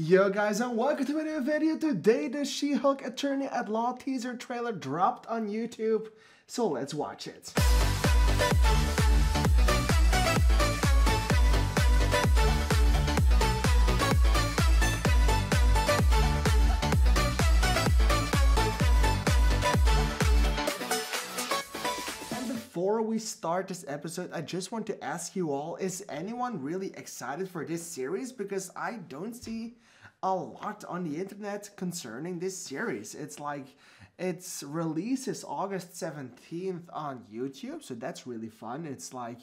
Yo guys and welcome to a new video. Today the She-Hulk Attorney at Law teaser trailer dropped on YouTube. So let's watch it. Start this episode, I just want to ask you all, is anyone really excited for this series? Because I don't see a lot on the internet concerning this series. It's like, its release is August 17th on YouTube, so that's really fun. It's like,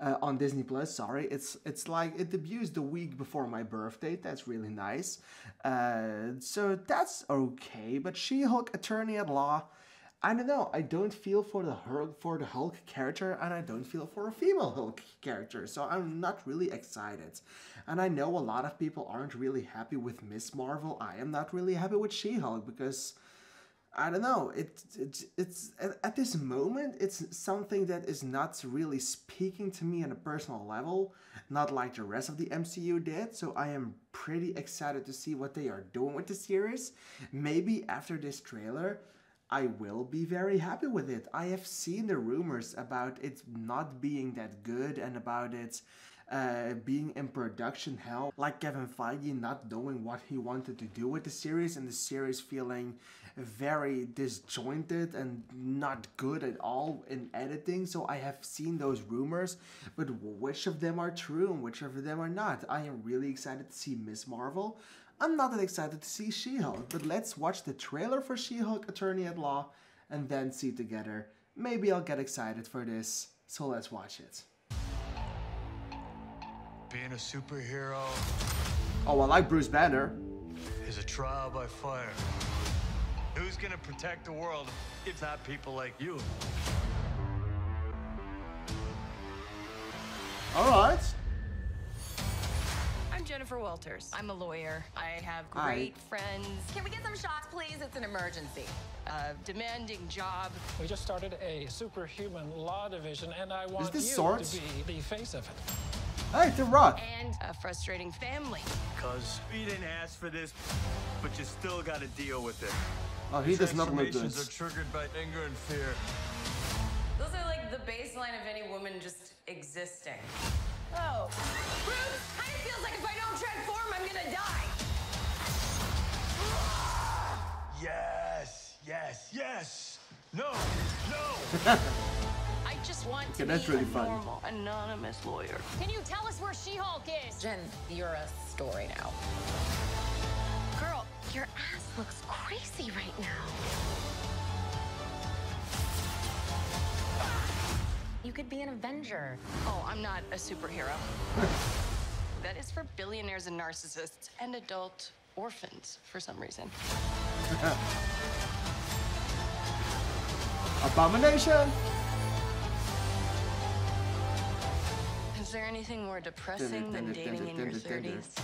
uh, on Disney Plus. Sorry, it's it's like it debuts the week before my birthday. That's really nice. Uh, so that's okay. But She-Hulk Attorney at Law I don't know. I don't feel for the Hulk, for the Hulk character, and I don't feel for a female Hulk character. So I'm not really excited. And I know a lot of people aren't really happy with Miss Marvel. I am not really happy with She-Hulk because I don't know. It, it it's at this moment it's something that is not really speaking to me on a personal level, not like the rest of the MCU did. So I am pretty excited to see what they are doing with the series. Maybe after this trailer I will be very happy with it. I have seen the rumors about it not being that good and about it uh, being in production hell, like Kevin Feige not knowing what he wanted to do with the series and the series feeling very disjointed and not good at all in editing. So I have seen those rumors, but which of them are true and which of them are not? I am really excited to see Miss Marvel. I'm not that excited to see She-Hulk, but let's watch the trailer for She-Hulk Attorney at Law and then see together. Maybe I'll get excited for this, so let's watch it. Being a superhero... Oh, I like Bruce Banner. ...is a trial by fire. Who's gonna protect the world if not people like you? All right. I'm Jennifer Walters. I'm a lawyer. I have great Hi. friends. Can we get some shots, please? It's an emergency. A demanding job. We just started a superhuman law division, and I want you Swords? to be the face of it. Hey, The Rock. And a frustrating family. Because we didn't ask for this, but you still got to deal with it. Oh, he does not look good. are triggered by anger and fear. Those are like the baseline of any woman just existing. Oh. Bruce, kind of feels like if I don't transform, I'm gonna die. Yes, yes, yes. No, no. I just want okay, that's really fun. normal, anonymous lawyer. Can you tell us where She-Hulk is? Jen, you're a story now. Girl, your ass looks crazy right now. You could be an Avenger. Oh, I'm not a superhero. that is for billionaires and narcissists and adult orphans for some reason. Abomination! There anything more depressing than dating in your 30s?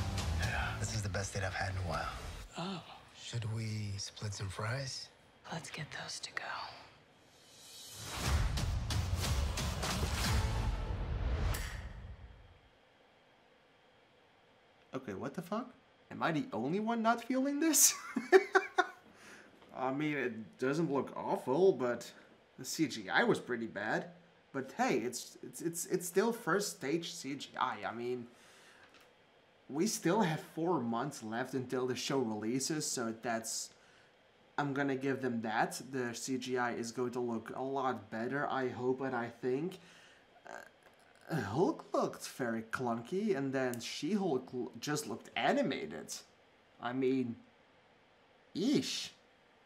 Yeah, this is the best date I've had in a while. Oh. Should we split some fries? Let's get those to go. Okay, what the fuck? Am I the only one not feeling this? I mean, it doesn't look awful, but the CGI was pretty bad. But hey, it's it's it's it's still first stage CGI. I mean, we still have four months left until the show releases, so that's I'm gonna give them that. The CGI is going to look a lot better, I hope and I think. Uh, Hulk looked very clunky, and then She-Hulk just looked animated. I mean, eesh.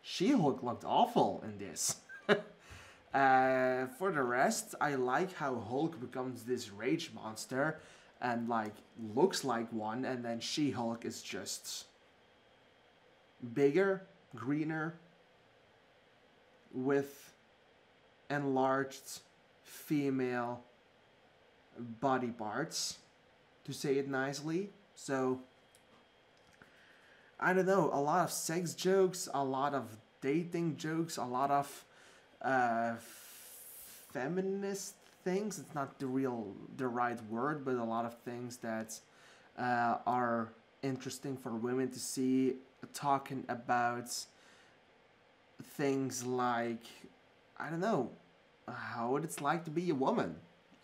She-Hulk looked awful in this. uh, for the rest, I like how Hulk becomes this rage monster and like looks like one, and then She-Hulk is just bigger, greener, with enlarged female body parts, to say it nicely. So, I don't know, a lot of sex jokes, a lot of dating jokes, a lot of uh, feminist things. It's not the real, the right word, but a lot of things that uh, are interesting for women to see talking about things like I don't know how it's like to be a woman.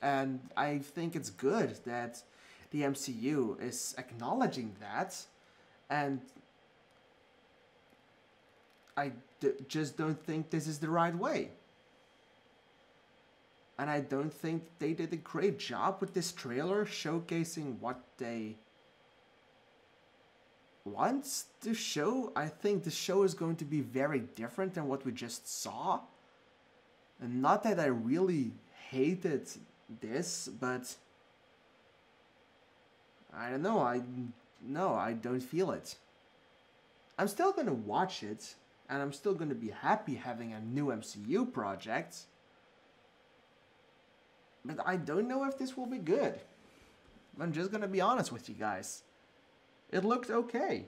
And I think it's good that the MCU is acknowledging that and I just don't think this is the right way. And I don't think they did a great job with this trailer showcasing what they want to show. I think the show is going to be very different than what we just saw. And not that I really hated this, but I don't know. I no, I don't feel it. I'm still gonna watch it, and I'm still gonna be happy having a new MCU project. But I don't know if this will be good. I'm just gonna be honest with you guys. It looked okay.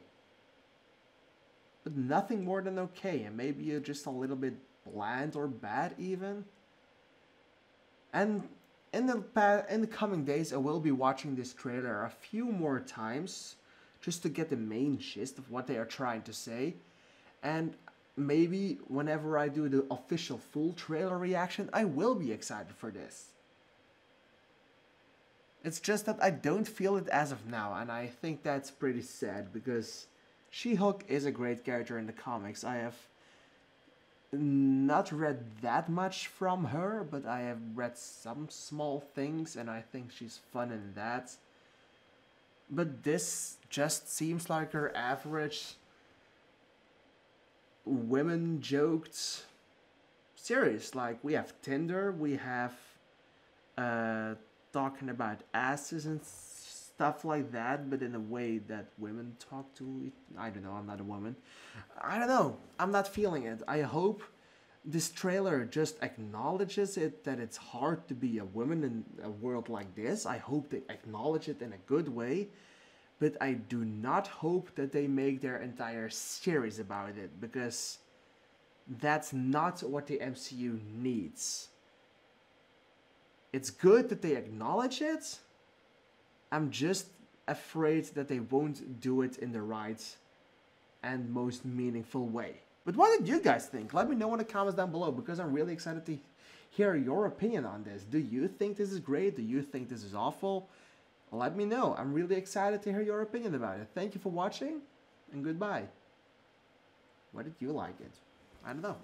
But nothing more than okay, and maybe just a little bit bland or bad even. And in the in the coming days, I will be watching this trailer a few more times, just to get the main gist of what they are trying to say, and maybe whenever I do the official full trailer reaction, I will be excited for this. It's just that I don't feel it as of now, and I think that's pretty sad because She Hulk is a great character in the comics. I have not read that much from her, but I have read some small things, and I think she's fun in that. But this just seems like her average women joked series. Like we have Tinder, we have uh, talking about asses and stuff like that, but in a way that women talk to. it- I don't know. I'm not a woman. I don't know. I'm not feeling it. I hope this trailer just acknowledges it that it's hard to be a woman in a world like this. I hope they acknowledge it in a good way. But I do not hope that they make their entire series about it because that's not what the MCU needs. It's good that they acknowledge it. I'm just afraid that they won't do it in the right and most meaningful way. But what did you guys think? Let me know in the comments down below because I'm really excited to hear your opinion on this. Do you think this is great? Do you think this is awful? Let me know. I'm really excited to hear your opinion about it. Thank you for watching and goodbye. What did you like it? I don't know.